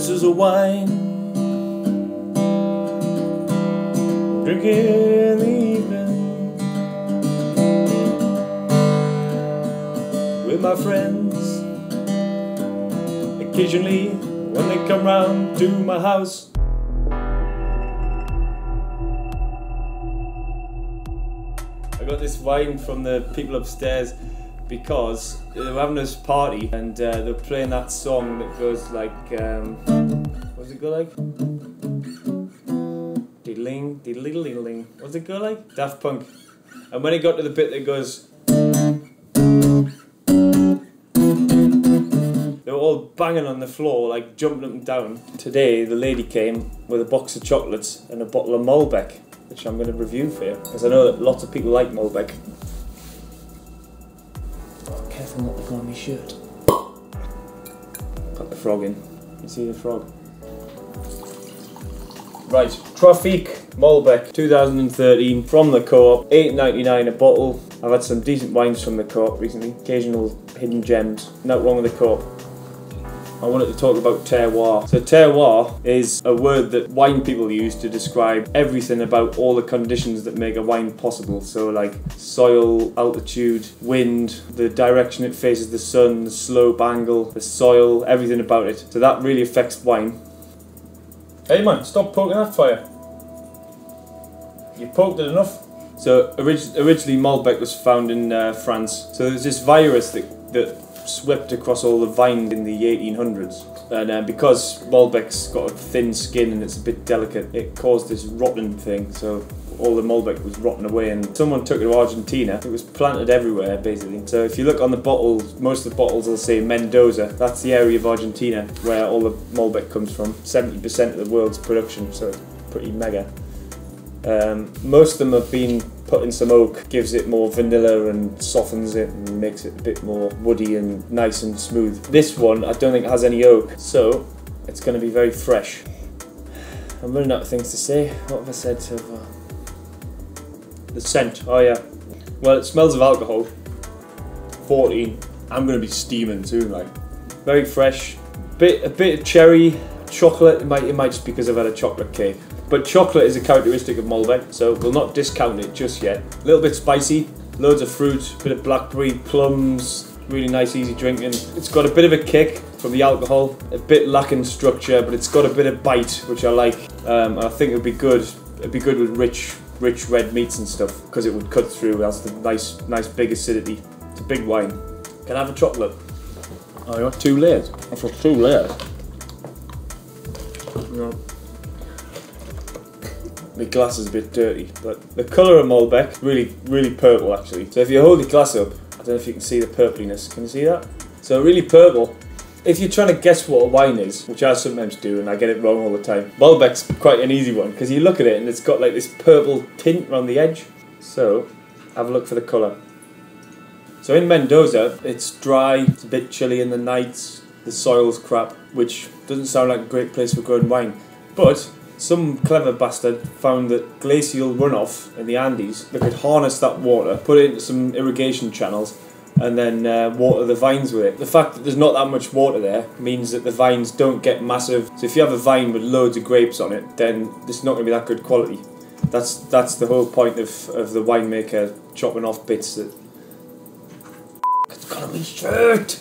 This is a wine. Drink it in the evening with my friends. Occasionally, when they come round to my house. I got this wine from the people upstairs because they were having this party and uh, they're playing that song that goes like, um, what does it go like? Diddling, diddling, diddling. What does it go like? Daft Punk. And when it got to the bit that goes, they were all banging on the floor, like jumping up and down. Today, the lady came with a box of chocolates and a bottle of Malbec, which I'm going to review for you because I know that lots of people like Malbec. Careful not to go on my shirt. Put the frog in. You see the frog? Right, Trafic Malbec 2013 from the co-op, 8.99 a bottle. I've had some decent wines from the co-op recently, occasional hidden gems. Not wrong with the co-op. I wanted to talk about terroir. So terroir is a word that wine people use to describe everything about all the conditions that make a wine possible. So like soil, altitude, wind, the direction it faces the sun, the slope, angle, the soil, everything about it. So that really affects wine. Hey man, stop poking that fire. You poked it enough. So orig- originally Malbec was found in uh, France. So there's this virus that, that swept across all the vines in the 1800s. And uh, because Malbec's got a thin skin and it's a bit delicate, it caused this rotten thing. So all the Malbec was rotting away, and someone took it to Argentina. It was planted everywhere, basically. So if you look on the bottles, most of the bottles will say Mendoza. That's the area of Argentina where all the Malbec comes from. 70% of the world's production, so it's pretty mega. Um, most of them have been put in some oak, gives it more vanilla and softens it and makes it a bit more woody and nice and smooth. This one, I don't think has any oak, so it's going to be very fresh. I'm running out of things to say. What have I said so far? The scent, oh yeah. Well, it smells of alcohol. 14. I'm going to be steaming too, like. Very fresh. Bit, a bit of cherry, chocolate. It might, it might just because I've had a chocolate cake. But chocolate is a characteristic of Malbec, so we'll not discount it just yet. A little bit spicy, loads of fruit, bit of blackberry, plums, really nice, easy drinking. It's got a bit of a kick from the alcohol, a bit lacking structure, but it's got a bit of bite, which I like. Um, I think it would be good. It'd be good with rich, rich red meats and stuff because it would cut through. Has the nice, nice big acidity. It's a big wine. Can I have a chocolate? Oh, you want two layers? I've got two layers. No. My glass is a bit dirty, but the colour of Malbec really, really purple actually. So if you hold your glass up, I don't know if you can see the purpliness. Can you see that? So really purple. If you're trying to guess what a wine is, which I sometimes do and I get it wrong all the time, Malbec's quite an easy one because you look at it and it's got like this purple tint around the edge. So have a look for the colour. So in Mendoza, it's dry, it's a bit chilly in the nights, the soil's crap, which doesn't sound like a great place for growing wine. But some clever bastard found that glacial runoff in the Andes that could harness that water, put it into some irrigation channels, and then uh, water the vines with it. The fact that there's not that much water there means that the vines don't get massive. So if you have a vine with loads of grapes on it, then it's not going to be that good quality. That's that's the whole point of, of the winemaker chopping off bits that. It's got on my shirt.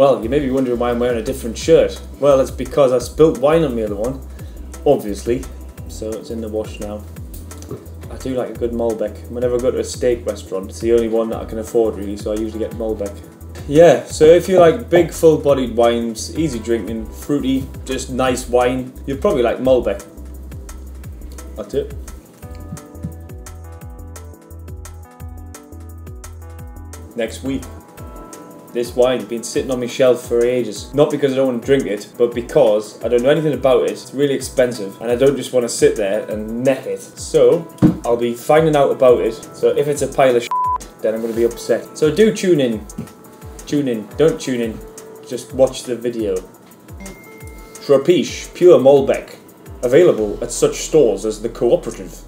Well, you may be wondering why I'm wearing a different shirt. Well, it's because I spilt wine on the other one obviously. So it's in the wash now. I do like a good Malbec. Whenever I go to a steak restaurant, it's the only one that I can afford really, so I usually get Malbec. Yeah, so if you like big full bodied wines, easy drinking, fruity, just nice wine, you'll probably like Malbec. That's it. Next week. This wine's been sitting on my shelf for ages. Not because I don't want to drink it, but because I don't know anything about it. It's really expensive, and I don't just want to sit there and neck it. So, I'll be finding out about it. So if it's a pile of then I'm going to be upset. So do tune in. Tune in. Don't tune in. Just watch the video. Trapiche Pure Malbec. Available at such stores as the Cooperative.